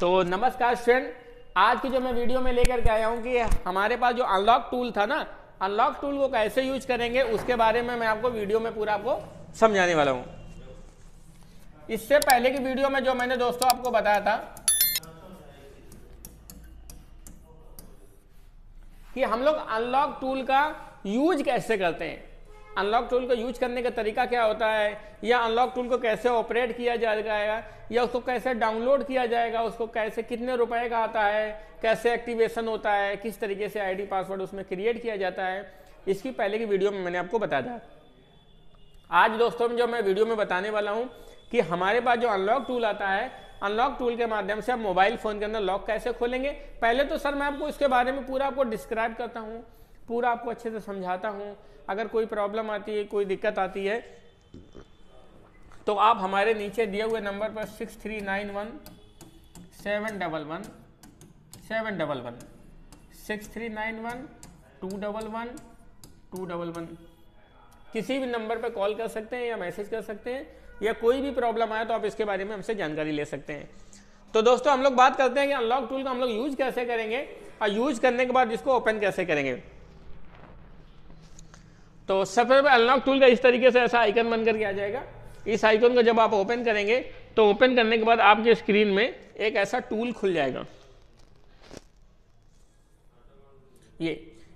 तो नमस्कार स्टूडेंट आज की जो मैं वीडियो में लेकर के आया हूँ कि हमारे पास जो अनलॉक टूल था ना अनलॉक टूल को कैसे यूज़ करेंगे, उसके बारे में मैं आपको वीडियो में पूरा आपको समझाने वाला हूँ। इससे पहले की वीडियो में जो मैंने दोस्तों आपको बताया था कि हम लोग अनलॉक टूल का यूज़ कैसे करते हैं। अनलॉक टूल को यूज़ करने का तरीका क्या होता है? या अनलॉक टूल को कैसे ऑपरेट किया जाएगा? या उसको कैसे डाउनलोड किया जाएगा? उसको कैसे कितने रुपए का आता है? कैसे एक्टिवेशन होता है? किस तरीके से आईडी पासवर्ड उसमें क्रिएट किया जाता है? इसकी पहले की वीडियो में मैंने आपको बताया था आज दोस्तों, जो मैं वीडियो में बताने वाला हूँ कि हमारे पास जो अनलॉक टूल आता है, अनलॉक टूल के माध्यम से आप मोबाइल फ़ोन के अंदर लॉक कैसे खोलेंगे? पहले तो सर, मैं आपको इसके बारे में पूरा आपको डिस्क्राइब करता हूँ। पूरा आपको अच्छे से समझाता हूँ। अगर कोई प्रॉब्लम आती है, कोई दिक्कत आती है तो आप हमारे नीचे दिए हुए नंबर पर six three nine one seven double one seven double one six three nine one two double one two double one किसी भी नंबर पर कॉल कर सकते हैं या मैसेज कर सकते हैं, या कोई भी प्रॉब्लम आए तो आप इसके बारे में हमसे जानकारी ले सकते हैं। तो दोस्तों, हम लोग बात करते हैं कि अनलॉक टूल का हम लोग यूज़ कैसे करेंगे, और यूज़ करने के बाद इसको ओपन कैसे करेंगे। तो सबसे पहले अनलॉक टूल का इस तरीके से ऐसा आइकन बन करके आ जाएगा। इस आइकन को जब आप ओपन करेंगे तो ओपन करने के बाद आपके स्क्रीन में एक ऐसा टूल खुल जाएगा। ये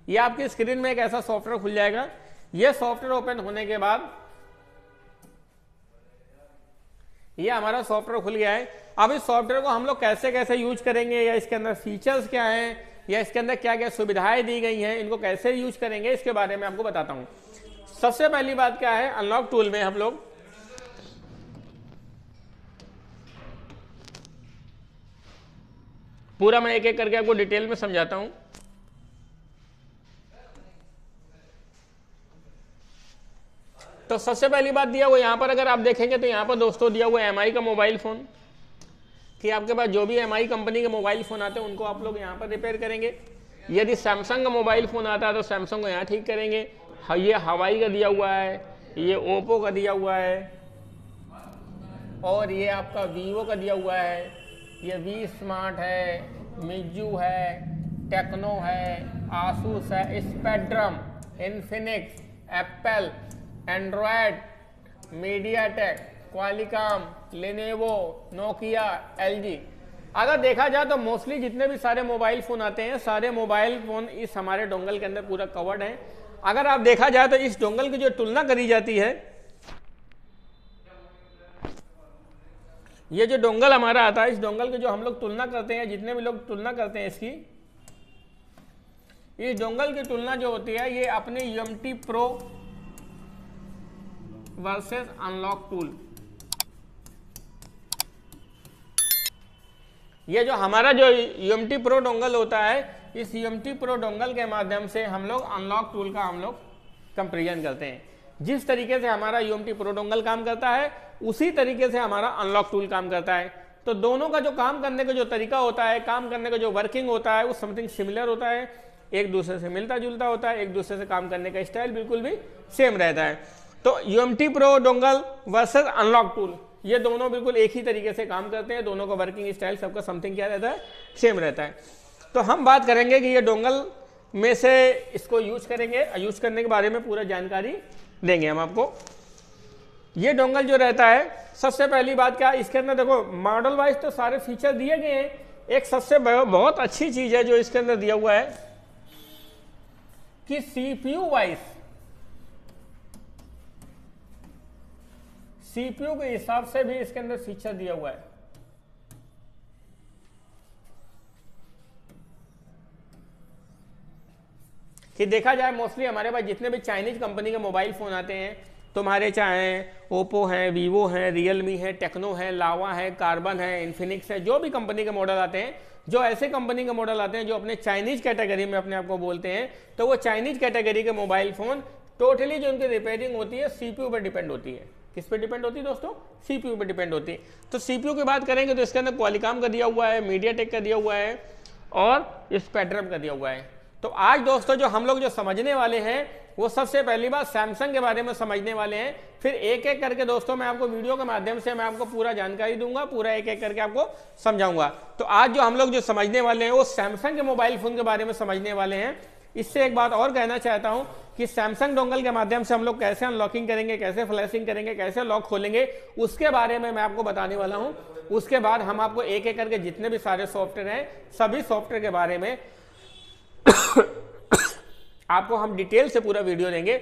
ये आपकी स्क्रीन में एक ऐसा सॉफ्टवेयर खुल जाएगा। ये सॉफ्टवेयर ओपन होने के बाद, ये हमारा सॉफ्टवेयर खुल गया है। अब इस सॉफ्टवेयर को हम लोग कैसे कैसे यूज़ करेंगे, या इसके अंदर फीचर्स क्या हैं, या इसके अंदर क्या क्या सुविधाएँ दी गई हैं, इनको कैसे यूज़ करेंगे, इसके बारे में आपको बताता हूँ। सबसे पहली बात क्या है? अनलॉक टूल में हम लोग। पूरा मैं एक एक करके आपको डिटेल में समझाता हूँ। तो सबसे पहली बात दिया हुआ, यहाँ पर अगर आप देखेंगे तो यहाँ पर दोस्तों दिया हुआ एमआई का मोबाइल फ़ोन कि आपके पास जो भी एमआई कंपनी के मोबाइल फ़ोन आते हैं, उनको आप लोग यहाँ पर रिपेयर करेंगे। यदि सैमसंग का मोबाइल फ़ोन आता है तो सैमसंग को यहाँ ठीक करेंगे। ये हवाई का दिया हुआ है, ये ओप्पो का दिया हुआ है, और ये आपका वीवो का दिया हुआ है, ये वी स्मार्ट है मिजू है, टेक्नो है, आसूस है Spreadtrum Infinix, Apple, Android MediaTek Qualcomm, Lenovo, Nokia, LG. अगर देखा जाए तो मोस्टली जितने भी सारे मोबाइल फ़ोन आते हैं, सारे मोबाइल फ़ोन इस हमारे डोंगल के अंदर पूरा कवर्ड है। अगर आप देखा जाए तो इस डोंगल की जो तुलना करी जाती है, ये जो डोंगल हमारा आता है, इस डोंगल की जो हम लोग तुलना करते हैं, जितने भी लोग तुलना करते हैं इसकी इस डोंगल की तुलना जो होती है, ये अपने UMT pro versus unlock tool. ये जो हमारा जो यूएमटी प्रो डोंगल होता है इस यूएमटी प्रो डोंगल के माध्यम से हम लोग अनलॉक टूल का हम लोग कंपेरिजन करते हैं। जिस तरीके से हमारा यूएमटी प्रो डोंगल काम करता है, उसी तरीके से हमारा अनलॉक टूल काम करता है। तो दोनों का जो काम करने का जो तरीका होता है, काम करने का जो वर्किंग होता है, वो समथिंग सिमिलर होता है। एक दूसरे से मिलता जुलता होता है, एक दूसरे से काम करने का स्टाइल बिल्कुल भी सेम रहता है। तो UMT pro dongle versus unlock tool ये दोनों बिल्कुल एक ही तरीके से काम करते हैं। दोनों का वर्किंग स्टाइल सबका समथिंग क्या रहता है? सेम रहता है। तो हम बात करेंगे कि ये डोंगल में से इसको यूज़ करेंगे यूज़ करने के बारे में पूरा जानकारी देंगे हम आपको। ये डोंगल जो रहता है, सबसे पहली बात क्या, इसके अंदर देखो मॉडल वाइज तो सारे फीचर दिए गए हैं। एक सबसे बहुत अच्छी चीज़ है जो इसके अंदर दिया हुआ है कि सीपीयू वाइज सीपीयू के हिसाब से भी इसके अंदर फीचर दिया हुआ है। कि देखा जाए मोस्टली हमारे पास जितने भी चाइनीज़ कंपनी के मोबाइल फ़ोन आते हैं, तुम्हारे चाहे ओप्पो हैं वीवो हैं रियलमी है टेक्नो है लावा है कार्बन है इन्फिनिक्स है, जो भी कंपनी के मॉडल आते हैं, जो ऐसे कंपनी के मॉडल आते हैं जो अपने चाइनीज़ कैटेगरी में अपने आप को बोलते हैं तो वो चाइनीज़ कैटेगरी के मोबाइल फ़ोन टोटली जो उनकी रिपेयरिंग होती है सीपीयू पर डिपेंड होती है। किस पे डिपेंड होती है दोस्तों? सीपीयू पे डिपेंड होती है। तो सीपीयू की बात करेंगे तो इसके अंदर क्वालिकॉम का दिया हुआ है मीडिया टेक का दिया हुआ है, और स्पेड्रम का दिया हुआ है। तो आज दोस्तों जो हम लोग जो समझने वाले हैं, वो सबसे पहली बात सैमसंग के बारे में समझने वाले हैं। फिर एक एक करके दोस्तों मैं आपको वीडियो के माध्यम से मैं आपको पूरा जानकारी दूँगा, पूरा एक एक करके आपको समझाऊँगा। तो आज जो हम लोग जो समझने वाले हैं, वो सैमसंग के मोबाइल फ़ोन के बारे में समझने वाले हैं। इससे एक बात और कहना चाहता हूँ कि सैमसंग डोंगल के माध्यम से हम लोग कैसे अनलॉकिंग करेंगे, कैसे फ्लैशिंग करेंगे, कैसे लॉक खोलेंगे, उसके बारे में मैं आपको बताने वाला हूँ। उसके बाद हम आपको एक एक करके जितने भी सारे सॉफ्टवेयर हैं, सभी सॉफ्टवेयर के बारे में आपको हम डिटेल से पूरा वीडियो देंगे।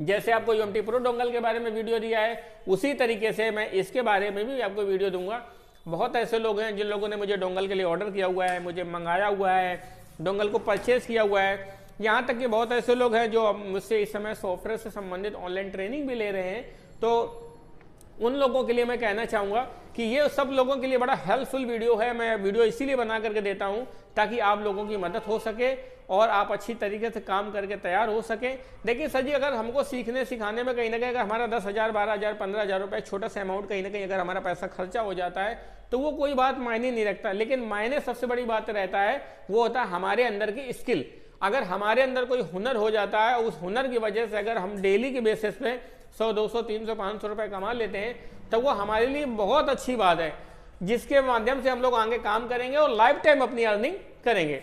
जैसे आपको यूएमटी प्रो डोंगल के बारे में वीडियो दिया है, उसी तरीके से मैं इसके बारे में भी आपको वीडियो दूँगा। बहुत ऐसे लोग हैं जिन लोगों ने मुझे डोंगल के लिए ऑर्डर किया हुआ है, मुझे मंगाया हुआ है डोंगल को परचेज किया हुआ है। यहाँ तक कि बहुत ऐसे लोग हैं जो मुझसे इस समय सॉफ्टवेयर से संबंधित ऑनलाइन ट्रेनिंग भी ले रहे हैं। तो उन लोगों के लिए मैं कहना चाहूँगा कि ये सब लोगों के लिए बड़ा हेल्पफुल वीडियो है। मैं वीडियो इसीलिए बना करके देता हूँ ताकि आप लोगों की मदद हो सके और आप अच्छी तरीके से काम करके तैयार हो सके। देखिए सर जी, अगर हमको सीखने सिखाने में कहीं ना कहीं अगर हमारा दस हज़ार, बारह हज़ार, पंद्रह हज़ार रुपये छोटा सा अमाउंट कहीं ना कहीं अगर हमारा पैसा खर्चा हो जाता है तो वो कोई बात मायने नहीं रखता। लेकिन मायने सबसे बड़ी बात रहता है, वो होता है हमारे अंदर की स्किल अगर हमारे अंदर कोई हुनर हो जाता है, उस हुनर की वजह से अगर हम डेली के बेसिस पे सौ, दो सौ, तीन सौ, पाँच सौ रुपये कमा लेते हैं तो वो हमारे लिए बहुत अच्छी बात है। जिसके माध्यम से हम लोग आगे काम करेंगे और लाइफ टाइम अपनी अर्निंग करेंगे।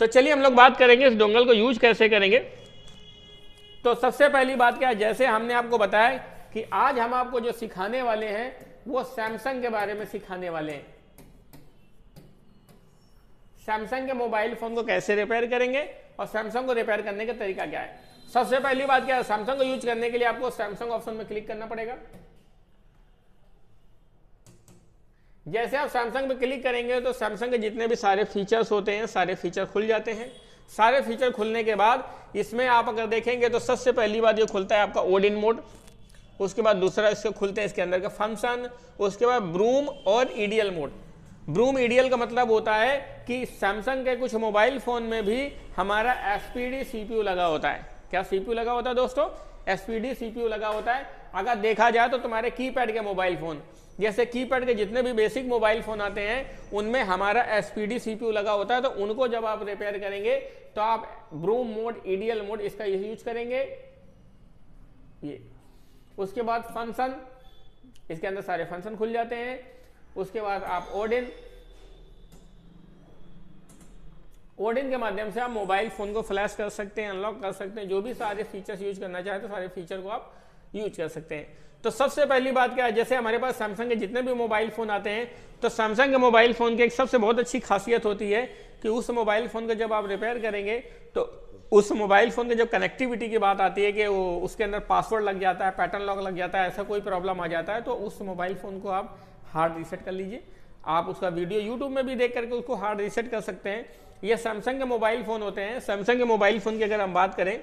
तो चलिए हम लोग बात करेंगे इस डोंगल को यूज़ कैसे करेंगे। तो सबसे पहली बात क्या है? जैसे हमने आपको बताया कि आज हम आपको जो सिखाने वाले हैं, वो सैमसंग के बारे में सिखाने वाले हैं। सैमसंग के मोबाइल फ़ोन को कैसे रिपेयर करेंगे और सैमसंग को रिपेयर करने का तरीका क्या है? सबसे पहली बात क्या है? सैमसंग को यूज़ करने के लिए आपको सैमसंग ऑप्शन में क्लिक करना पड़ेगा। जैसे आप सैमसंग पे क्लिक करेंगे तो सैमसंग के जितने भी सारे फीचर्स होते हैं, सारे फीचर खुल जाते हैं। सारे फीचर खुलने के बाद इसमें आप अगर देखेंगे तो सबसे पहली बात ये खुलता है आपका ओडिन मोड उसके बाद दूसरा इसके खुलते हैं इसके अंदर का फ़ंक्शन उसके बाद ब्रूम और ईडीएल मोड ब्रूम ईडीएल का मतलब होता है कि सैमसंग के कुछ मोबाइल फ़ोन में भी हमारा एसपीडी सीपीयू लगा होता है। क्या सीपीयू लगा होता है दोस्तों? एसपीडी सीपीयू लगा होता है। अगर देखा जाए तो तुम्हारे कीपैड के मोबाइल फ़ोन जैसे कीपैड के जितने भी बेसिक मोबाइल फ़ोन आते हैं, उनमें हमारा एसपीडी सीपीयू लगा होता है तो उनको जब आप रिपेयर करेंगे तो आप ब्रूम मोड ईडीएल मोड इसका यूज़ करेंगे। ये। उसके बाद फ़ंक्शन इसके अंदर सारे फ़ंक्शन खुल जाते हैं। उसके बाद आप ओडिन ओडिन के माध्यम से आप मोबाइल फ़ोन को फ्लैश कर सकते हैं अनलॉक कर सकते हैं, जो भी सारे फीचर्स यूज़ करना चाहते हैं सारे फीचर को आप यूज़ कर सकते हैं। तो सबसे पहली बात क्या है? जैसे हमारे पास सैमसंग के जितने भी मोबाइल फ़ोन आते हैं तो सैमसंग के मोबाइल फ़ोन की एक सबसे बहुत अच्छी खासियत होती है कि उस मोबाइल फ़ोन को जब आप रिपेयर करेंगे तो उस मोबाइल फ़ोन के जब कनेक्टिविटी की बात आती है कि वो उसके अंदर पासवर्ड लग जाता है पैटर्न लॉक लग जाता है, ऐसा कोई प्रॉब्लम आ जाता है तो उस मोबाइल फ़ोन को आप हार्ड रीसेट कर लीजिए। आप उसका वीडियो यूट्यूब में भी देख करके उसको हार्ड रीसेट कर सकते हैं। ये सैमसंग के मोबाइल फ़ोन होते हैं। सैमसंग के मोबाइल फ़ोन की अगर हम बात करें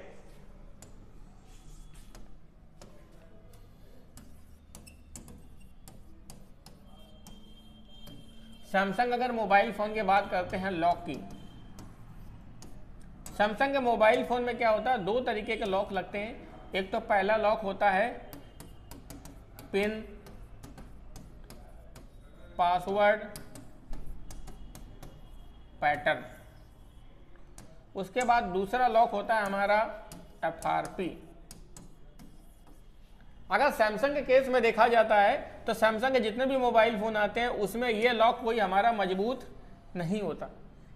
सैमसंग अगर मोबाइल फ़ोन की बात करते हैं लॉक की। सैमसंग के मोबाइल फ़ोन में क्या होता है? दो तरीके के लॉक लगते हैं। एक तो पहला लॉक होता है पिन पासवर्ड पैटर्न उसके बाद दूसरा लॉक होता है हमारा एफ़ अगर सैमसंग के केस में देखा जाता है तो सैमसंग के जितने भी मोबाइल फ़ोन आते हैं, उसमें ये लॉक कोई हमारा मज़बूत नहीं होता।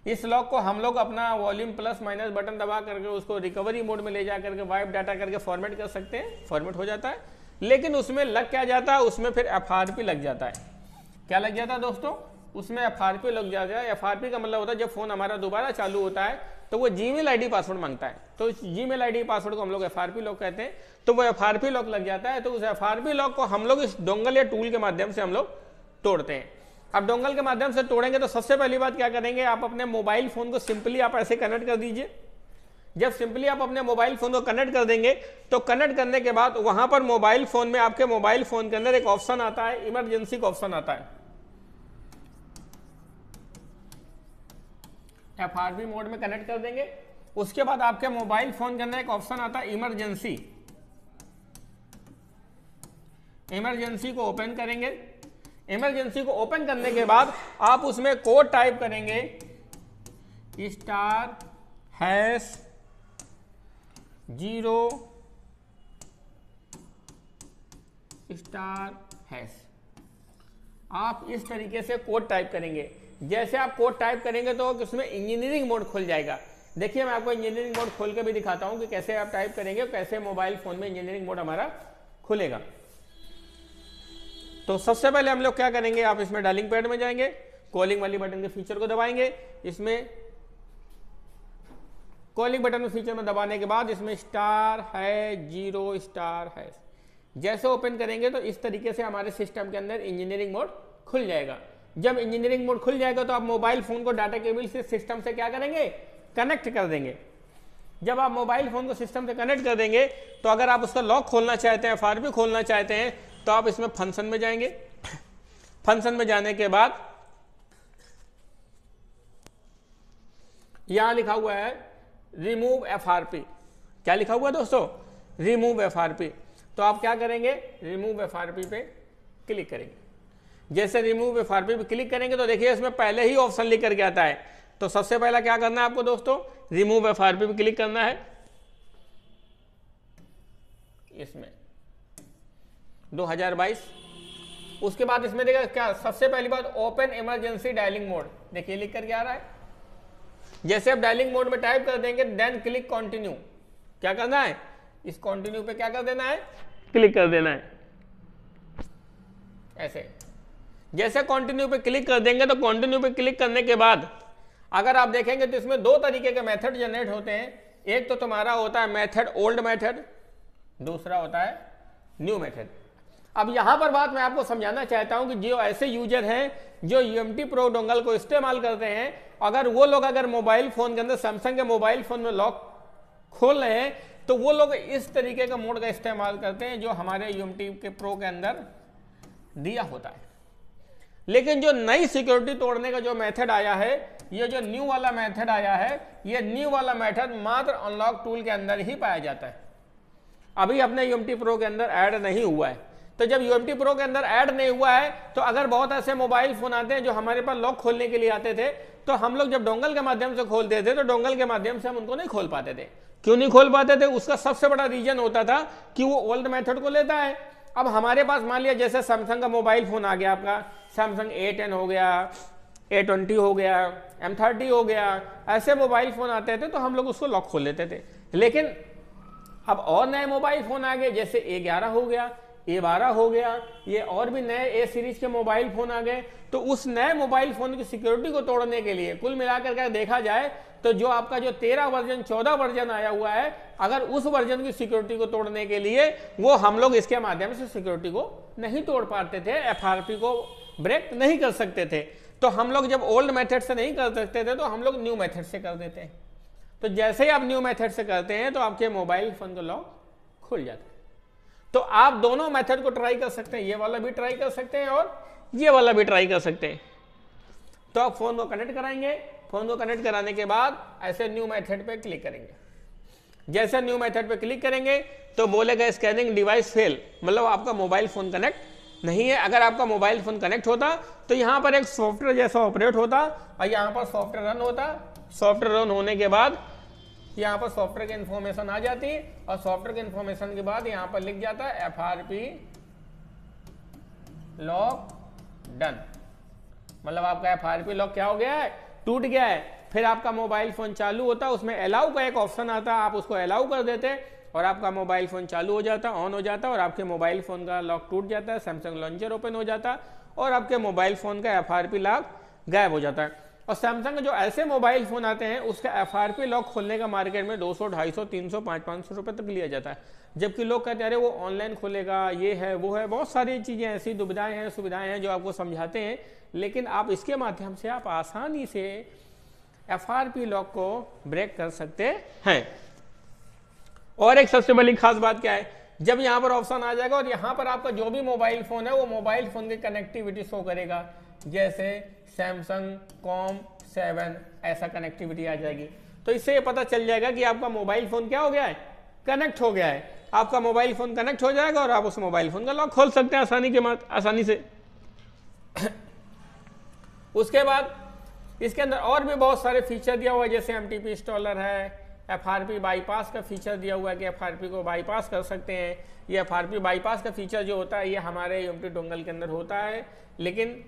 इस लॉक को हम लोग अपना वॉल्यूम प्लस माइनस बटन दबा करके उसको रिकवरी मोड में ले जा करके वाइप डाटा करके फॉर्मेट कर सकते हैं। फॉर्मेट हो जाता है। लेकिन उसमें लग क्या जाता है? उसमें फिर एफ़ लग जाता है। क्या लग जाता है दोस्तों? उसमें FRP लग जाता है। FRP का मतलब होता है जब फ़ोन हमारा दोबारा चालू होता है तो वो जी मेल आई पासवर्ड माँगता है। तो इस जी मेल आई पासवर्ड को हम लोग एफआरपी लॉक कहते हैं। तो वो एफआरपी लॉक लग जाता है तो उस एफआरपी लॉक को हम लोग इस डोंगल या टूल के माध्यम से हम लोग तोड़ते हैं। अब डोंगल के माध्यम से तोड़ेंगे तो सबसे पहली बात क्या करेंगे, आप अपने मोबाइल फ़ोन को सिंपली आप ऐसे कनेक्ट कर दीजिए। जब सिंपली आप अपने मोबाइल फ़ोन को कनेक्ट कर देंगे तो कनेक्ट करने के बाद वहाँ पर मोबाइल फ़ोन में आपके मोबाइल फ़ोन के अंदर एक ऑप्शन आता है इमरजेंसी का ऑप्शन आता है। एफआरबी मोड में कनेक्ट कर देंगे। उसके बाद आपके मोबाइल फ़ोन के अंदर एक ऑप्शन आता है इमरजेंसी इमरजेंसी को ओपन करेंगे। इमरजेंसी को ओपन करने के बाद आप उसमें कोड टाइप करेंगे। Star hash zero star hash आप इस तरीके से कोड टाइप करेंगे। जैसे आप कोड टाइप करेंगे तो उसमें इंजीनियरिंग मोड खुल जाएगा। देखिए, मैं आपको इंजीनियरिंग मोड खोल के भी दिखाता हूँ कि कैसे आप टाइप करेंगे कैसे मोबाइल फ़ोन में इंजीनियरिंग मोड हमारा खुलेगा। तो सबसे पहले हम लोग क्या करेंगे, आप इसमें डायलिंग पैड में जाएँगे कॉलिंग वाली बटन के फीचर को दबाएँगे, इसमें कॉलिंग बटन फीचर में दबाने के बाद इसमें स्टार है ज़ीरो स्टार है। जैसे ओपन करेंगे तो इस तरीके से हमारे सिस्टम के अंदर इंजीनियरिंग मोड खुल जाएगा। जब इंजीनियरिंग मोड खुल जाएगा तो आप मोबाइल फ़ोन को डाटा केबल से सिस्टम से क्या करेंगे? कनेक्ट कर देंगे। जब आप मोबाइल फ़ोन को सिस्टम से कनेक्ट कर देंगे तो अगर आप उसका लॉक खोलना चाहते हैं एफआरपी खोलना चाहते हैं तो आप इसमें फ़ंक्शन में जाएँगे। फ़ंक्शन में जाने के बाद यहाँ लिखा हुआ है रिमूव FRP क्या लिखा हुआ है दोस्तों? रिमूव FRP तो आप क्या करेंगे? रिमूव FRP पे क्लिक करेंगे। जैसे रिमूव एफ़ पे क्लिक करेंगे तो देखिए इसमें पहले ही ऑप्शन लिख करके आता है। तो सबसे पहला क्या करना है आपको दोस्तों? रिमूव एफ़ पे क्लिक करना है। इसमें। 2022 उसके बाद इसमें देखा क्या सबसे पहली बात ओपन इमरजेंसी डायलिंग मोड देखिए लिख करके आ रहा है। जैसे आप डायलिंग मोड में टाइप कर देंगे देन क्लिक कंटिन्यू क्या करना है? इस कंटिन्यू पे क्या कर देना है? क्लिक कर देना है। ऐसे। जैसे कंटिन्यू पे क्लिक कर देंगे तो कंटिन्यू पे क्लिक करने के बाद, अगर आप देखेंगे तो इसमें दो तरीके के मेथड जनरेट होते हैं। एक तो तुम्हारा होता है मेथड ओल्ड मेथड दूसरा होता है न्यू मेथड अब यहाँ पर बात मैं आपको समझाना चाहता हूँ कि जो ऐसे यूज़र हैं, जो यूएमटी प्रो डोंगल को इस्तेमाल करते हैं, अगर वो लोग अगर मोबाइल फ़ोन के अंदर सैमसंग के मोबाइल फ़ोन में लॉक खोल रहे हैं तो वो लोग इस तरीके का मोड का इस्तेमाल करते हैं जो हमारे यूएमटी के प्रो के अंदर दिया होता है। लेकिन जो नई सिक्योरिटी तोड़ने का जो मेथड आया है, ये जो न्यू वाला मेथड आया है, ये न्यू वाला मेथड मात्र अनलॉक टूल के अंदर ही पाया जाता है। अभी अपने यूएमटी प्रो के अंदर ऐड नहीं हुआ है। तो जब यूएमटी प्रो के अंदर ऐड नहीं हुआ है तो अगर बहुत ऐसे मोबाइल फ़ोन आते हैं जो हमारे पास लॉक खोलने के लिए आते थे तो हम लोग जब डोंगल के माध्यम से खोलते थे तो डोंगल के माध्यम से हम उनको नहीं खोल पाते थे। क्यों नहीं खोल पाते थे? उसका सबसे बड़ा रीजन होता था कि वो ओल्ड मेथड को लेता है। अब हमारे पास मान लिया जैसे सैमसंग का मोबाइल फ़ोन आ गया आपका। सैमसंग ए टेन हो गया ए ट्वेंटी हो गया एम थर्टी हो गया। ऐसे मोबाइल फ़ोन आते थे तो हम लोग उसको लॉक खोल लेते थे। लेकिन अब और नए मोबाइल फ़ोन आ गए, जैसे ए ग्यारह हो गया ए बारह हो गया, ये और भी नए ए सीरीज़ के मोबाइल फ़ोन आ गए। तो उस नए मोबाइल फ़ोन की सिक्योरिटी को तोड़ने के लिए कुल मिलाकर के देखा जाए तो जो आपका जो तेरह वर्जन, चौदह वर्जन आया हुआ है, अगर उस वर्जन की सिक्योरिटी को तोड़ने के लिए, वो हम लोग इसके माध्यम से सिक्योरिटी को नहीं तोड़ पाते थे एफआरपी को ब्रेक नहीं कर सकते थे। तो हम लोग जब ओल्ड मेथड से नहीं कर सकते थे तो हम लोग न्यू मेथड से कर देते हैं। तो जैसे ही आप न्यू मेथड से करते हैं तो आपके मोबाइल फ़ोन का लॉक खुल जाता है। तो आप दोनों मेथड को ट्राई कर सकते हैं, ये वाला भी ट्राई कर सकते हैं और ये वाला भी ट्राई कर सकते हैं। तो आप फ़ोन को कनेक्ट कराएँगे फ़ोन को कनेक्ट कराने के बाद ऐसे न्यू मेथड पे क्लिक करेंगे। जैसे न्यू मेथड पे क्लिक करेंगे तो बोलेगा स्कैनिंग डिवाइस फेल मतलब आपका मोबाइल फ़ोन कनेक्ट नहीं है। अगर आपका मोबाइल फ़ोन कनेक्ट होता तो यहाँ पर एक सॉफ्टवेयर जैसा ऑपरेट होता और यहाँ पर सॉफ्टवेयर रन होता। सॉफ्टवेयर रन होने के बाद यहाँ पर सॉफ्टवेयर की इंफॉर्मेशन आ जाती और सॉफ्टवेयर की इंफॉर्मेशन के बाद यहाँ पर लिख जाता है F R P lock done मतलब आपका एफ़ आर पी लॉक क्या हो गया है? टूट गया है। फिर आपका मोबाइल फ़ोन चालू होता है उसमें अलाउ का एक ऑप्शन आता आप उसको अलाउ कर देते और आपका मोबाइल फ़ोन चालू हो जाता ऑन हो जाता और आपके मोबाइल फ़ोन का लॉक टूट जाता है सैमसंग लॉन्चर ओपन हो जाता और आपके मोबाइल फ़ोन का एफ़ आर पी लॉक गायब हो जाता। है और सैमसंग जो ऐसे मोबाइल फ़ोन आते हैं उसका एफ़ आर पी लॉक खोलने का मार्केट में 200, 250, 300, 500 रुपए तक लिया जाता है। जबकि लोग कहते हैं अरे वो ऑनलाइन खोलेगा ये है वो है। बहुत सारी चीज़ें ऐसी दुविधाएँ हैं सुविधाएँ हैं जो आपको समझाते हैं। लेकिन आप इसके माध्यम से आप आसानी से एफ़ आर पी लॉक को ब्रेक कर सकते हैं। और एक सबसे बड़ी खास बात क्या है? जब यहाँ पर ऑप्शन आ जाएगा और यहाँ पर आपका जो भी मोबाइल फ़ोन है, वो मोबाइल फ़ोन की कनेक्टिविटी शो करेगा। जैसे सैमसंग कॉम सेवन, ऐसा कनेक्टिविटी आ जाएगी। तो इससे ये पता चल जाएगा कि आपका मोबाइल फ़ोन क्या हो गया है? कनेक्ट हो गया है। आपका मोबाइल फ़ोन कनेक्ट हो जाएगा और आप उस मोबाइल फ़ोन का लॉक खोल सकते हैं आसानी के आसानी से। उसके बाद इसके अंदर और भी बहुत सारे फीचर दिया हुआ है, जैसे एम टी इंस्टॉलर है एफ़ आर बाईपास का फीचर दिया हुआ है कि एफआरपी को बाईपास कर सकते हैं। ये एफ़ आर बाईपास का फीचर जो होता है, ये हमारे यूमटी डोंगल के अंदर होता है। लेकिन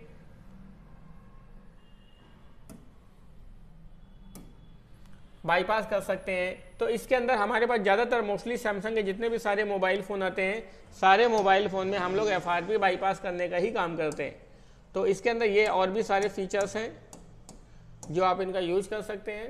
बाईपास कर सकते हैं। तो इसके अंदर हमारे पास ज़्यादातर मोस्टली सैमसंग के जितने भी सारे मोबाइल फ़ोन आते हैं, सारे मोबाइल फ़ोन में हम लोग एफआरपी बाईपास करने का ही काम करते हैं। तो इसके अंदर ये और भी सारे फीचर्स हैं जो आप इनका यूज़ कर सकते हैं।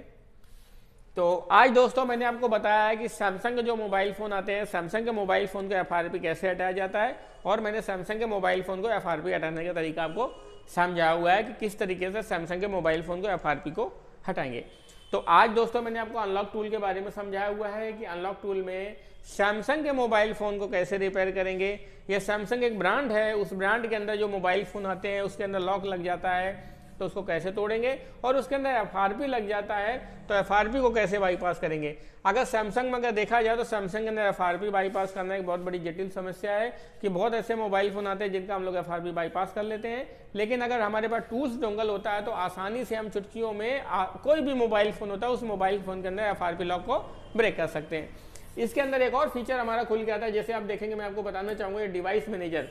तो आज दोस्तों मैंने आपको बताया है कि सैमसंग के जो मोबाइल फ़ोन आते हैं सैमसंग के मोबाइल फ़ोन को एफ़ कैसे हटाया जाता है और मैंने सैमसंग के मोबाइल फ़ोन को FRP हटाने का तरीका आपको समझाया हुआ है कि किस तरीके से सैमसंग के मोबाइल फ़ोन को FRP को हटाएँगे। तो आज दोस्तों मैंने आपको अनलॉक टूल के बारे में समझाया हुआ है कि अनलॉक टूल में सैमसंग के मोबाइल फ़ोन को कैसे रिपेयर करेंगे। या सैमसंग एक ब्रांड है, उस ब्रांड के अंदर जो मोबाइल फ़ोन आते हैं, उसके अंदर लॉक लग जाता है। तो उसको कैसे तोड़ेंगे? और उसके अंदर एफआरपी लग जाता है तो एफआरपी को कैसे बाईपास करेंगे? अगर सैमसंग में अगर देखा जाए तो सैमसंग के अंदर FRP बाईपास करना एक बहुत बड़ी जटिल समस्या है कि बहुत ऐसे मोबाइल फ़ोन आते हैं जिनका हम लोग FRP बाईपास कर लेते हैं। लेकिन अगर हमारे पास टूल्स डोंगल होता है तो आसानी से हम चुटकियों में कोई भी मोबाइल फ़ोन होता है, उस मोबाइल फ़ोन के अंदर FRP लॉक को ब्रेक कर सकते हैं। इसके अंदर एक और फीचर हमारा खुल गया था, जैसे आप देखेंगे, मैं आपको बताना चाहूँगा डिवाइस मैनेजर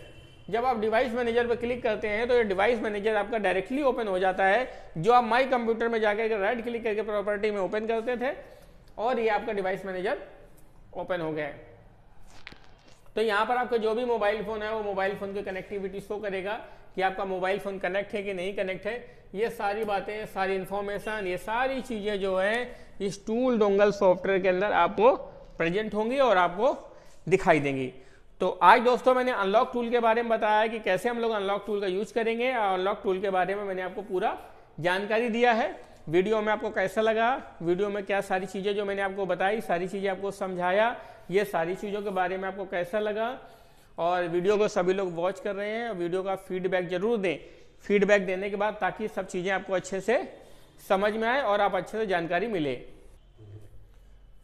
जब आप डिवाइस मैनेजर पर क्लिक करते हैं तो ये डिवाइस मैनेजर आपका डायरेक्टली ओपन हो जाता है, जो आप माई कंप्यूटर में जाकर राइट क्लिक करके प्रॉपर्टी में ओपन करते थे, और ये आपका डिवाइस मैनेजर ओपन हो गया है। तो यहाँ पर आपका जो भी मोबाइल फ़ोन है, वो मोबाइल फ़ोन की कनेक्टिविटी शो करेगा कि आपका मोबाइल फ़ोन कनेक्ट है कि नहीं कनेक्ट है। ये सारी बातें, सारी इंफॉर्मेशन ये सारी चीज़ें जो है, इस टूल डोंगल सॉफ्टवेयर के अंदर आपको प्रेजेंट होंगी और आपको दिखाई देंगी। तो आज दोस्तों मैंने अनलॉक टूल के बारे में बताया कि कैसे हम लोग अनलॉक टूल का यूज़ करेंगे और अनलॉक टूल के बारे में मैंने आपको पूरा जानकारी दिया है। वीडियो में आपको कैसा लगा, वीडियो में क्या सारी चीज़ें जो मैंने आपको बताई, सारी चीज़ें आपको समझाया, ये सारी चीज़ों के बारे में आपको कैसा लगा और वीडियो को सभी लोग वॉच कर रहे हैं, वीडियो का फीडबैक ज़रूर दें। फीडबैक देने के बाद ताकि सब चीज़ें आपको अच्छे से समझ में आए और आप अच्छे से जानकारी मिले।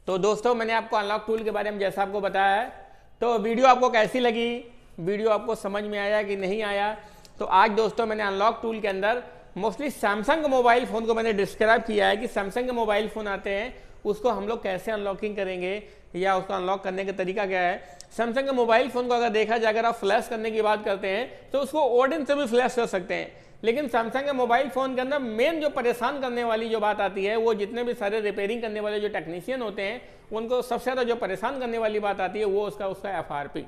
तो दोस्तों मैंने आपको अनलॉक टूल के बारे में जैसा आपको बताया है तो वीडियो आपको कैसी लगी? वीडियो आपको समझ में आया कि नहीं आया? तो आज दोस्तों मैंने अनलॉक टूल के अंदर मोस्टली सैमसंग मोबाइल फ़ोन को मैंने डिस्क्राइब किया है कि सैमसंग के मोबाइल फ़ोन आते हैं, उसको हम लोग कैसे अनलॉकिंग करेंगे या उसको अनलॉक करने का तरीका क्या है? सैमसंग के मोबाइल फ़ोन को अगर देखा जाए, अगर आप फ्लैश करने की बात करते हैं तो उसको ओडिन से भी फ्लैश कर सकते हैं। लेकिन सैमसंग के मोबाइल फ़ोन के अंदर मेन जो परेशान करने वाली जो बात आती है, वो जितने भी सारे रिपेयरिंग करने वाले जो टेक्नीशियन होते हैं, उनको सबसे ज़्यादा जो परेशान करने वाली बात आती है, वो उसका उसका एफ़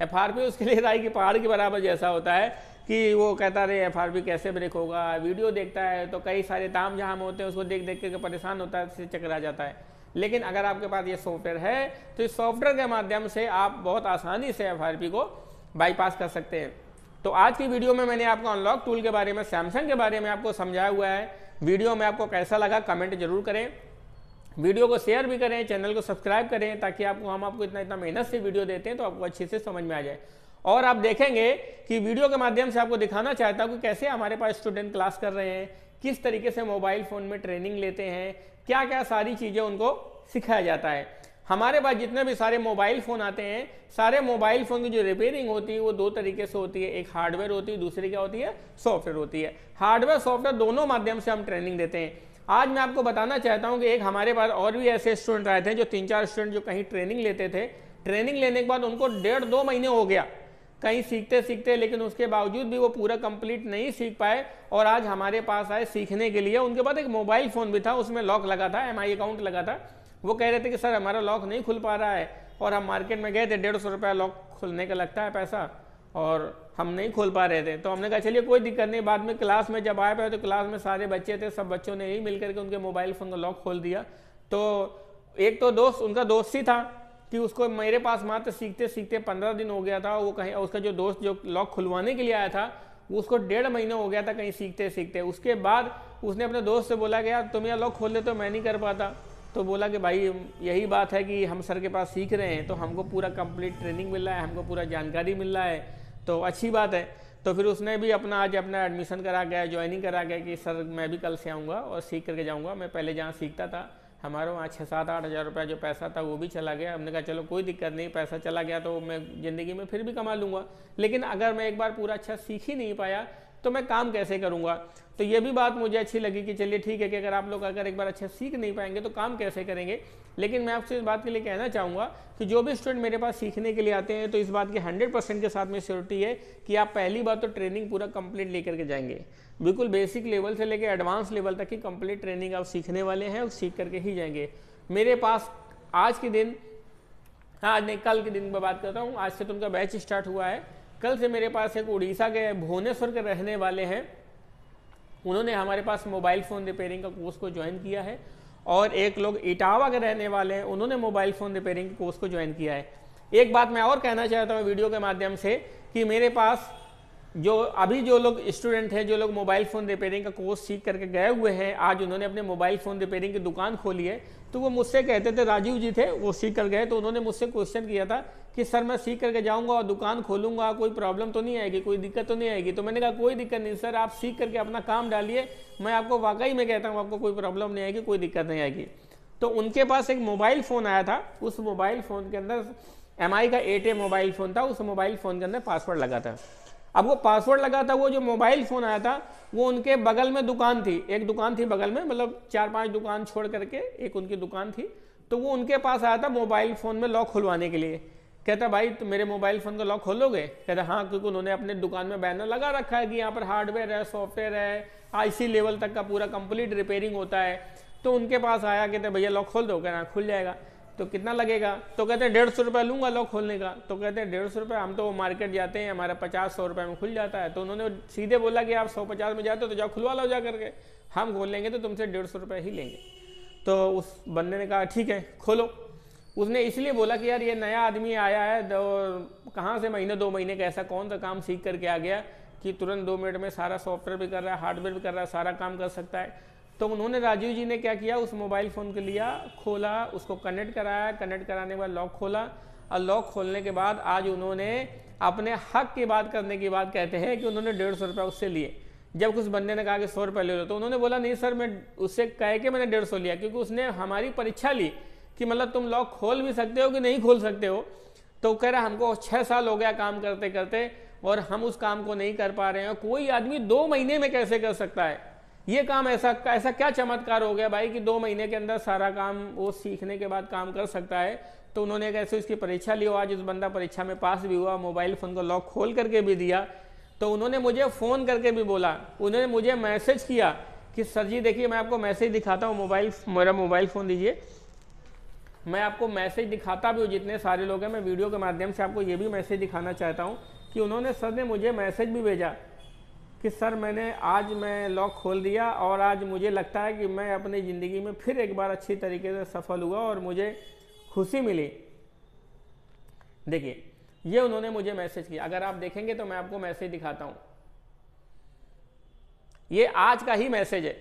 एफ़ आर पी उसके लिए राय की पहाड़ के बराबर जैसा होता है कि वो कहता रहे एफ़ आर पी कैसे ब्रेक होगा? वीडियो देखता है तो कई सारे ताम जहाम होते हैं, उसको देख देख के परेशान होता है चक्कर आ जाता है। लेकिन अगर आपके पास ये सॉफ्टवेयर है तो इस सॉफ्टवेयर के माध्यम से आप बहुत आसानी से पी को बाईपास कर सकते हैं। तो आज की वीडियो में मैंने आपको अनलॉक टूल के बारे में सैमसंग के बारे में आपको समझाया हुआ है। वीडियो में आपको कैसा लगा कमेंट ज़रूर करें। वीडियो को शेयर भी करें चैनल को सब्सक्राइब करें, ताकि आपको, हम आपको इतना इतना मेहनत से वीडियो देते हैं तो आपको अच्छे से समझ में आ जाए। और आप देखेंगे कि वीडियो के माध्यम से आपको दिखाना चाहता हूँ कि कैसे हमारे पास स्टूडेंट क्लास कर रहे हैं, किस तरीके से मोबाइल फ़ोन में ट्रेनिंग लेते हैं क्या क्या सारी चीज़ें उनको सिखाया जाता है। हमारे पास जितने भी सारे मोबाइल फ़ोन आते हैं, सारे मोबाइल फ़ोन की जो रिपेयरिंग होती है, वो दो तरीके से होती है। एक हार्डवेयर होती है, दूसरी क्या होती है? सॉफ्टवेयर होती है। हार्डवेयर सॉफ्टवेयर दोनों माध्यम से हम ट्रेनिंग देते हैं। आज मैं आपको बताना चाहता हूँ कि एक हमारे पास और भी ऐसे स्टूडेंट आए थे, जो तीन चार स्टूडेंट जो कहीं ट्रेनिंग लेते थे। ट्रेनिंग लेने के बाद उनको डेढ़ दो महीने हो गया। कहीं सीखते सीखते लेकिन उसके बावजूद भी वो पूरा कंप्लीट नहीं सीख पाए और आज हमारे पास आए सीखने के लिए। उनके पास एक मोबाइल फ़ोन भी था, उसमें लॉक लगा था एमआई अकाउंट लगा था। वो कह रहे थे कि, सर, हमारा लॉक नहीं खुल पा रहा है और हम मार्केट में गए थे, डेढ़ सौ रुपया लॉक खुलने का लगता है पैसा और हम नहीं खोल पा रहे थे। तो हमने कहा, चलिए, कोई दिक्कत नहीं। बाद में क्लास में जब आए पे तो क्लास में सारे बच्चे थे, सब बच्चों ने यही मिल करके उनके मोबाइल फ़ोन का लॉक खोल दिया। तो एक तो दोस्त, उनका दोस्त ही था कि उसको मेरे पास मात्र सीखते सीखते पंद्रह दिन हो गया था। वो कहीं, उसका जो दोस्त जो लॉक खुलवाने के लिए आया था उसको डेढ़ महीना हो गया था कहीं सीखते सीखते उसके बाद उसने अपने दोस्त से बोला यार, तुम यह लॉक खोल ले तो मैं नहीं कर पाता। तो बोला कि भाई, यही बात है कि हम सर के पास सीख रहे हैं तो हमको पूरा कंप्लीट ट्रेनिंग मिल रहा है, हमको पूरा जानकारी मिल रहा है तो अच्छी बात है। तो फिर उसने भी अपना, आज अपना एडमिशन करा गया ज्वाइनिंग करा गया कि सर, मैं भी कल से आऊँगा और सीख करके जाऊँगा। मैं पहले जहाँ सीखता था, हमारे वहाँ छः सात आठ हज़ार रुपया जो पैसा था, वो भी चला गया। हमने कहा, चलो, कोई दिक्कत नहीं, पैसा चला गया तो मैं ज़िंदगी में फिर भी कमा लूँगा। लेकिन अगर मैं एक बार पूरा अच्छा सीख ही नहीं पाया तो मैं काम कैसे करूँगा? तो ये भी बात मुझे अच्छी लगी कि चलिए ठीक है कि अगर आप लोग अगर एक बार अच्छे सीख नहीं पाएँगे तो काम कैसे करेंगे? लेकिन मैं आपसे इस बात के लिए कहना चाहूँगा कि जो भी स्टूडेंट मेरे पास सीखने के लिए आते हैं तो इस बात की हंड्रेड परसेंट के साथ में श्योरिटी है कि आप पहली बार तो ट्रेनिंग पूरा कंप्लीट लेकर के जाएँगे। बिल्कुल बेसिक लेवल से लेकर एडवांस लेवल तक की कंप्लीट ट्रेनिंग आप सीखने वाले हैं और सीख करके ही जाएँगे। मेरे पास आज के दिन हाँ नहीं, कल के दिन में बात करता हूँ, आज से तो उनका बैच स्टार्ट हुआ है। कल से मेरे पास एक उड़ीसा के भुवनेश्वर के रहने वाले हैं। उन्होंने हमारे पास मोबाइल फ़ोन रिपेयरिंग का कोर्स को ज्वाइन किया है और एक लोग इटावा के रहने वाले हैं, उन्होंने मोबाइल फ़ोन रिपेयरिंग के कोर्स को ज्वाइन किया है। एक बात मैं और कहना चाहता हूँ वीडियो के माध्यम से कि मेरे पास जो अभी जो लोग स्टूडेंट हैं, जो लोग मोबाइल फ़ोन रिपेयरिंग का कोर्स सीख करके गए हुए हैं, आज उन्होंने अपने मोबाइल फ़ोन रिपेयरिंग की दुकान खोली है। तो वो मुझसे कहते थे, राजीव जी थे, वो सीख कर गए। तो उन्होंने मुझसे क्वेश्चन किया था कि, सर, मैं सीख करके जाऊँगा और दुकान खोलूँगा, कोई प्रॉब्लम तो नहीं आएगी, कोई दिक्कत तो नहीं आएगी? तो मैंने कहा, कोई दिक्कत नहीं, सर, आप सीख करके अपना काम डालिए, मैं आपको वाकई में कहता हूँ, आपको कोई प्रॉब्लम नहीं आएगी, कोई दिक्कत नहीं आएगी। तो उनके पास एक मोबाइल फ़ोन आया था, उस मोबाइल फ़ोन के अंदर एमआई का एट मोबाइल फ़ोन था, उस मोबाइल फ़ोन के अंदर पासवर्ड लगा था। अब वो पासवर्ड लगा था, वो जो मोबाइल फ़ोन आया था, वो उनके बगल में दुकान थी। एक दुकान थी बगल में मतलब चार पाँच दुकान छोड़ करके एक उनकी दुकान थी। तो वो उनके पास आया था मोबाइल फ़ोन में लॉक खुलवाने के लिए। कहता, भाई तो मेरे मोबाइल फ़ोन का लॉक खोलोगे? कहता हाँ क्योंकि उन्होंने अपने दुकान में बैनर लगा रखा है कि यहाँ पर हार्डवेयर है सॉफ्टवेयर है आईसी लेवल तक का पूरा कंप्लीट रिपेयरिंग होता है। तो उनके पास आया, कहते, भैया लॉक खोल दो। कहना खुल जाएगा। तो कितना लगेगा? तो कहते हैं डेढ़ सौ रुपये लूँगा लॉक खोलने का। तो कहते हैं डेढ़ सौ रुपये, हम तो मार्केट जाते हैं, हमारा पचास सौ रुपये में खुल जाता है। तो उन्होंने सीधे बोला कि आप सौ पचास में जाते हो तो जाओ खुलवा लो जा करके। हम खोल लेंगे तो तुमसे डेढ़ सौ रुपये ही लेंगे। तो उस बंदे ने कहा, ठीक है, खोलो। उसने इसलिए बोला कि यार ये नया आदमी आया है तो कहाँ से महीने, दो महीने का ऐसा कौन सा काम सीख करके आ गया कि तुरंत दो मिनट में सारा सॉफ्टवेयर भी कर रहा है, हार्डवेयर भी कर रहा है, सारा काम कर सकता है। तो उन्होंने राजीव जी ने क्या किया? उस मोबाइल फ़ोन को लिया, खोला, उसको कनेक्ट कराया। कनेक्ट कराने के बाद लॉक खोला। और लॉक खोलने के बाद आज उन्होंने अपने हक की बात करने की बात कहते हैं कि उन्होंने डेढ़ सौ रुपये उससे लिए। जब कुछ बंदे ने कहा कि सौ रुपये ले लो तो उन्होंने बोला, नहीं सर, मैं उससे कह के मैंने डेढ़ सौ लिया, क्योंकि उसने हमारी परीक्षा ली कि मतलब तुम लॉक खोल भी सकते हो कि नहीं खोल सकते हो? तो कह रहा, हमको छः साल हो गया काम करते करते और हम उस काम को नहीं कर पा रहे हैं कोई आदमी दो महीने में कैसे कर सकता है? ये काम ऐसा ऐसा क्या चमत्कार हो गया भाई कि दो महीने के अंदर सारा काम वो सीखने के बाद काम कर सकता है? तो उन्होंने कैसे उसकी परीक्षा ली आज उस बंदा परीक्षा में पास भी हुआ, मोबाइल फ़ोन को लॉक खोल करके भी दिया। तो उन्होंने मुझे फ़ोन करके भी बोला, उन्होंने मुझे मैसेज किया कि, सर जी, देखिए, मैं आपको मैसेज दिखाता हूँ, मोबाइल, मेरा मोबाइल फ़ोन दीजिए। मैं आपको मैसेज दिखाता भी हूँ, जितने सारे लोग हैं, मैं वीडियो के माध्यम से आपको ये भी मैसेज दिखाना चाहता हूँ कि उन्होंने, सर ने मुझे मैसेज भी भेजा। कि सर मैंने, आज मैं लॉक खोल दिया और आज मुझे लगता है कि मैं अपनी ज़िंदगी में फिर एक बार अच्छी तरीके से सफल हुआ और मुझे खुशी मिली। देखिए, ये उन्होंने मुझे मैसेज किया। अगर आप देखेंगे तो मैं आपको मैसेज दिखाता हूँ। ये आज का ही मैसेज है।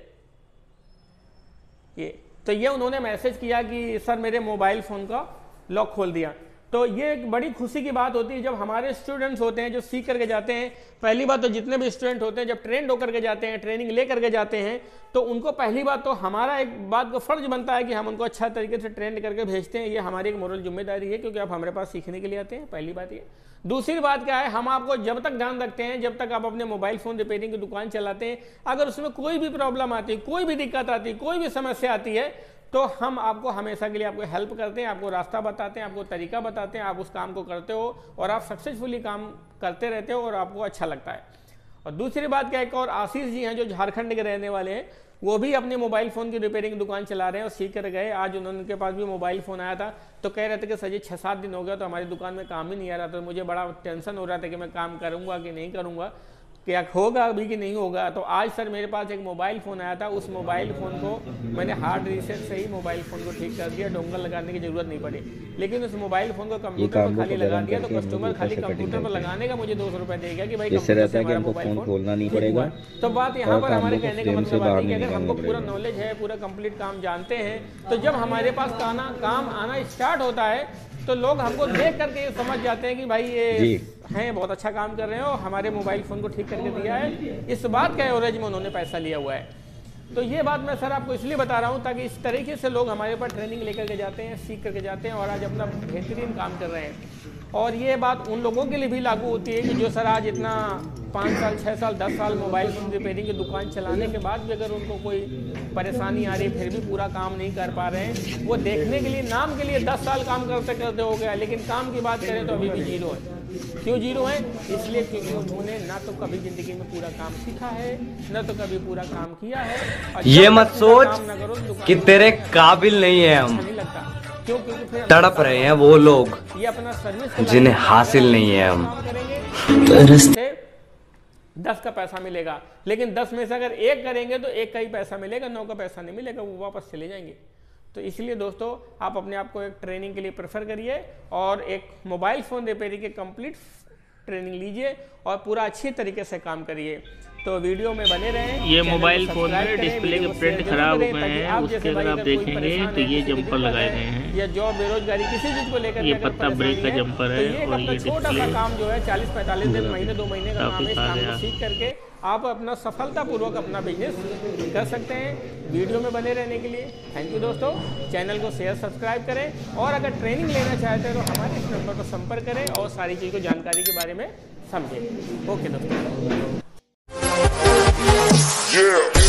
ये तो ये उन्होंने मैसेज किया कि सर मेरे मोबाइल फ़ोन का लॉक खोल दिया। तो ये एक बड़ी खुशी की बात होती है जब हमारे स्टूडेंट्स होते हैं जो सीख करके जाते हैं। पहली बात तो जितने भी स्टूडेंट होते हैं, जब ट्रेंड होकर के जाते हैं ट्रेनिंग ले करके जाते हैं तो उनको पहली बात तो हमारा एक बात को फ़र्ज़ बनता है कि हम उनको अच्छा तरीके से ट्रेंड करके भेजते हैं। ये हमारी एक मोरल ज़िम्मेदारी है क्योंकि आप हमारे पास सीखने के लिए आते हैं, पहली बात ये। दूसरी बात क्या है, हम आपको जब तक ध्यान रखते हैं, जब तक आप अपने मोबाइल फ़ोन रिपेयरिंग की दुकान चलाते हैं, अगर उसमें कोई भी प्रॉब्लम आती है कोई भी दिक्कत आती है कोई भी समस्या आती है तो हम आपको हमेशा के लिए आपको हेल्प करते हैं, आपको रास्ता बताते हैं, आपको तरीका बताते हैं, आप उस काम को करते हो और आप सक्सेसफुली काम करते रहते हो और आपको अच्छा लगता है। और दूसरी बात क्या है और आशीष जी हैं जो झारखंड के रहने वाले हैं, वो भी अपने मोबाइल फ़ोन की रिपेयरिंग दुकान चला रहे हैं और सीख कर गए। आज उन्होंने उनके पास भी मोबाइल फ़ोन आया था तो कह रहे थे कि सजी छः सात दिन हो गया तो हमारी दुकान में काम ही नहीं आ रहा था। मुझे बड़ा टेंशन हो रहा था कि मैं काम करूँगा कि नहीं करूँगा। क्या होगा अभी कि नहीं होगा तो आज सर मेरे पास एक मोबाइल फ़ोन आया था उस मोबाइल फ़ोन को मैंने हार्ड रीसेट से ही मोबाइल फ़ोन को ठीक कर दिया डोंगल लगाने की ज़रूरत नहीं पड़ी। लेकिन उस मोबाइल फ़ोन को कंप्यूटर पर खाली लगा दिया तो कस्टमर खाली कंप्यूटर पर लगाने का मुझे दो सौ रुपये देगा कि भाई रहता कि हमको फ़ोन खोलना नहीं पड़ेगा तो बात यहाँ पर हमारे कहने का मतलब बात है कि अगर हमको पूरा नॉलेज है पूरा कंप्लीट काम जानते हैं तो जब हमारे पास काम आना स्टार्ट होता है तो लोग हमको देख करके ये समझ जाते हैं कि भाई ये हैं बहुत अच्छा काम कर रहे हैं और हमारे मोबाइल फ़ोन को ठीक करके दिया है। इस बात का एवरेज में उन्होंने पैसा लिया हुआ है। तो ये बात मैं सर आपको इसलिए बता रहा हूँ ताकि इस तरीके से लोग हमारे पास ट्रेनिंग लेकर के जाते हैं सीख करके जाते हैं और आज अपना बेहतरीन काम कर रहे हैं। और ये बात उन लोगों के लिए भी लागू होती है कि जो सर आज इतना पाँच साल छः साल दस साल मोबाइल फ़ोन रिपेयरिंग की दुकान चलाने के बाद भी अगर उनको कोई परेशानी आ रही है फिर भी पूरा काम नहीं कर पा रहे हैं। वो देखने के लिए नाम के लिए दस साल काम करते करते हो गया लेकिन काम की बात करें तो अभी भी ज़ीरो है। क्यों ज़ीरो है? इसलिए क्योंकि उन्होंने ना तो कभी ज़िंदगी में पूरा काम सीखा है ना तो कभी पूरा काम किया है। ये मत सोच कि तेरे काबिल नहीं है अच्छा हम क्यों? क्योंकि तड़प रहे हैं वो लोग ये अपना सर्विस जिन्हें हासिल नहीं है हम। दस का पैसा मिलेगा। लेकिन दस में से अगर एक करेंगे तो एक का ही पैसा मिलेगा, नौ का पैसा नहीं मिलेगा, वो वापस चले जाएँगे। तो इसलिए दोस्तों, आप अपने आप को एक ट्रेनिंग के लिए प्रेफर करिए और एक मोबाइल फ़ोन रिपेयरिंग के कंप्लीट ट्रेनिंग लीजिए और पूरा अच्छे तरीके से काम करिए। तो वीडियो में बने रहें। ये मोबाइल फ़ोन में डिस्प्ले के प्रिंट खराब हो गए हैं, उसके अगर आप देखेंगे तो ये जंपर लगाए गए हैं। या जॉब बेरोजगारी किसी चीज़ को लेकर ये पत्ता ब्रेक का जंपर तो है ये और ये छोटा सा काम जो है चालीस पैंतालीस दिन महीने दो महीने का काम इस काम को सीख करके आप अपना सफलतापूर्वक अपना बिज़नेस कर सकते हैं वीडियो में बने रहने के लिए। थैंक यू दोस्तों। चैनल को शेयर सब्सक्राइब करें और अगर ट्रेनिंग लेना चाहते हैं तो हमारे इस नंबर पर संपर्क करें और सारी चीज़ को जानकारी के बारे में समझें। ओके दोस्तों। Yeah.